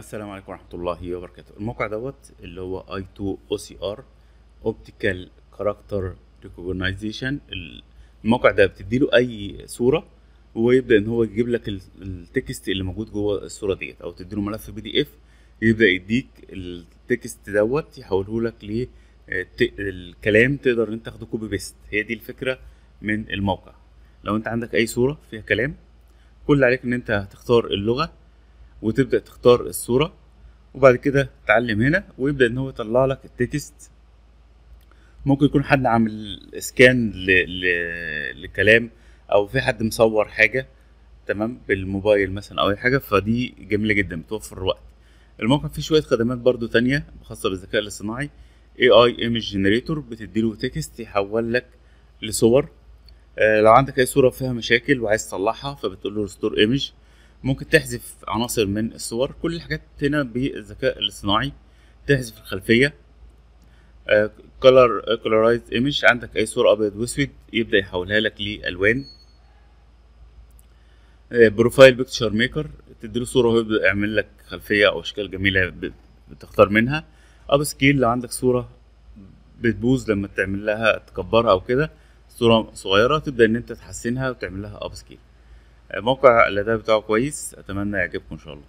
السلام عليكم ورحمة الله وبركاته. الموقع دوت اللي هو i2 OCR Optical Character Recognition. الموقع ده بتديله أي صورة ويبدأ إن هو يجيب لك ال- ال text اللي موجود جوه الصورة ديت أو تديله ملف PDF يبدأ يديك ال text دوت يحوله لك ل ت- الكلام تقدر أنت تاخده copy paste هي دي الفكرة من الموقع. لو أنت عندك أي صورة فيها كلام كل عليك إن أنت هتختار اللغة وتبدأ تختار الصورة وبعد كده تعلم هنا ويبدأ إن هو يطلع لك ال text. ممكن يكون حد عامل scan ل... ل... لكلام أو في حد مصور حاجة تمام بالموبايل مثلا أو أي حاجة فدي جميلة جدا بتوفر وقت. الموقع فيه شوية خدمات برضو تانية خاصة بالذكاء الاصطناعي. AI Image Generator بتديله text يحول لك لصور. آه، لو عندك أي صورة فيها مشاكل وعايز تصلحها فبتقول له restore image. ممكن تحذف عناصر من الصور. كل الحاجات هنا بالذكاء الاصطناعي تحذف الخلفية. color colorize image عندك أي صورة أبيض وأسود يبدأ يحولها لك لألوان. profile picture maker تديله صورة وهو يبدأ يعمل لك خلفية أو أشكال جميلة ب- بتختار منها. upscale لو عندك صورة بتبوظ لما تعمل لها تكبرها أو كده. صورة صغيرة تبدأ إن أنت تحسنها وتعمل لها upscale موقع الأداء بتاعه كويس أتمنى يعجبكم إن شاء الله.